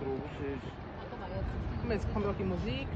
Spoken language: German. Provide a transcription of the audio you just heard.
groß ist. Und jetzt kommt auch die Musik.